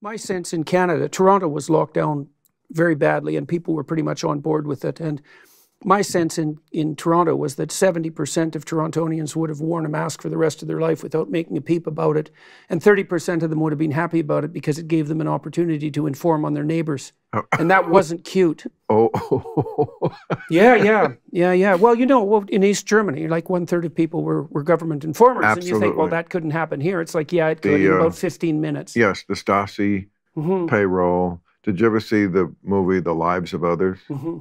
My sense in Canada, Toronto was locked down very badly, and people were pretty much on board with it. And my sense in, in Toronto was that 70% of Torontonians would have worn a mask for the rest of their life without making a peep about it. And 30% of them would have been happy about it because it gave them an opportunity to inform on their neighbors. Oh. And that wasn't cute. Oh. yeah, yeah, yeah, yeah. Well, you know, well, in East Germany, like one third of people were, were government informers. Absolutely. And you think, well, that couldn't happen here. It's like, yeah, it could the, in about uh, 15 minutes. Yes, the Stasi mm-hmm. payroll. Did you ever see the movie The Lives of Others? Mm-hmm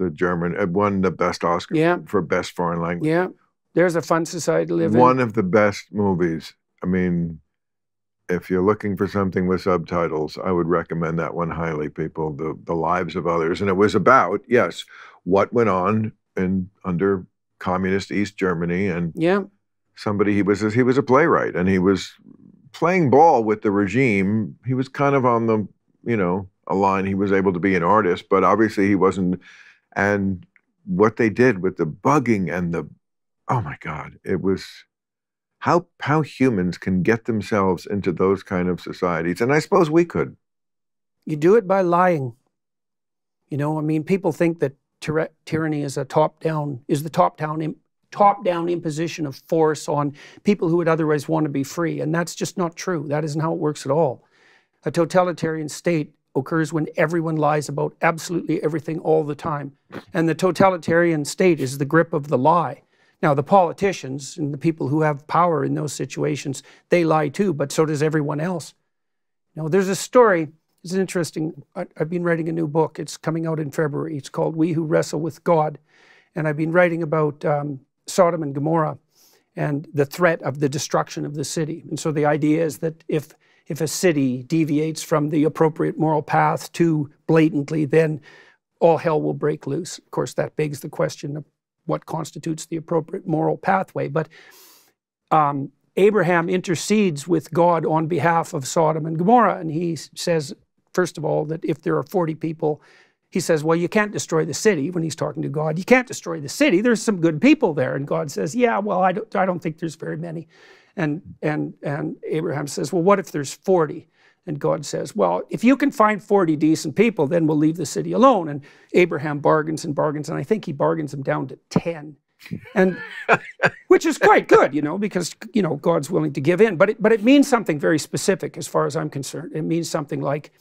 the German. It won the best Oscar yeah. for best foreign language. Yeah, there's a fun society to live One in. One of the best movies. I mean, if you're looking for something with subtitles, I would recommend that one highly, people. The the lives of others, and it was about yes, what went on in under communist East Germany, and yeah, somebody he was he was a playwright, and he was playing ball with the regime. He was kind of on the you know a line. He was able to be an artist, but obviously he wasn't and what they did with the bugging and the oh my god it was how how humans can get themselves into those kind of societies and i suppose we could you do it by lying you know i mean people think that tyra- tyranny is a top down is the top down top down imposition of force on people who would otherwise want to be free and that's just not true that isn't how it works at all a totalitarian state occurs when everyone lies about absolutely everything all the time. And the totalitarian state is the grip of the lie. Now, the politicians and the people who have power in those situations, they lie too, but so does everyone else. Now, there's a story, it's interesting. I, have been writing a new book. It's coming out in February. It's called We Who Wrestle with God. And I've been writing about um, Sodom and Gomorrah and the threat of the destruction of the city. And so the idea is that if if a city deviates from the appropriate moral path too blatantly, then all hell will break loose. Of course, that begs the question of what constitutes the appropriate moral pathway. But um, Abraham intercedes with God on behalf of Sodom and Gomorrah, and he says, first of all, that if there are 40 people, he says, Well, you can't destroy the city when he's talking to God. You can't destroy the city. There's some good people there. And God says, Yeah, well, I don't, I don't think there's very many. And, and, and Abraham says, Well, what if there's 40? And God says, Well, if you can find 40 decent people, then we'll leave the city alone. And Abraham bargains and bargains, and I think he bargains them down to 10. and which is quite good, you know, because you know God's willing to give in. But it, but it means something very specific, as far as I'm concerned. It means something like,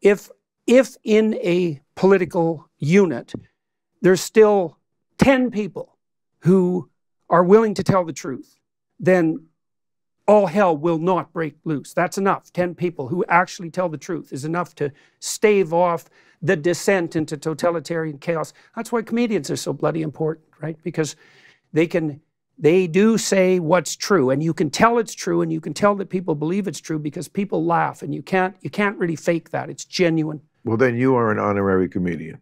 if if in a political unit there's still ten people who are willing to tell the truth, then all hell will not break loose. That's enough. 10 people who actually tell the truth is enough to stave off the descent into totalitarian chaos. That's why comedians are so bloody important, right? Because they can they do say what's true and you can tell it's true and you can tell that people believe it's true because people laugh and you can't you can't really fake that. It's genuine. Well, then you are an honorary comedian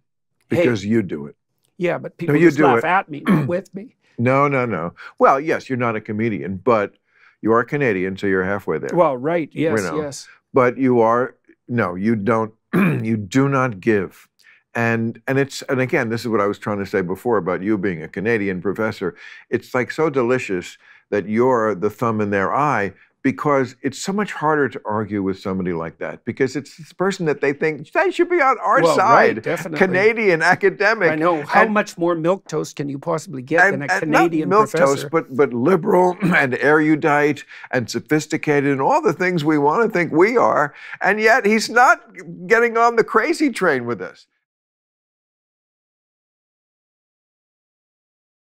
because hey, you do it. Yeah, but people no, just laugh it. at me, not with me. No, no, no. Well, yes, you're not a comedian, but you are Canadian, so you're halfway there. Well, right. Yes, you know. yes. But you are no, you don't. you do not give. And and it's and again, this is what I was trying to say before about you being a Canadian professor. It's like so delicious that you're the thumb in their eye because it's so much harder to argue with somebody like that because it's this person that they think they should be on our well, side. Right, Canadian academic. I know. How and, much more milk toast can you possibly get and, than a Canadian not milk professor? toast, but but liberal and erudite and sophisticated and all the things we want to think we are, and yet he's not getting on the crazy train with us.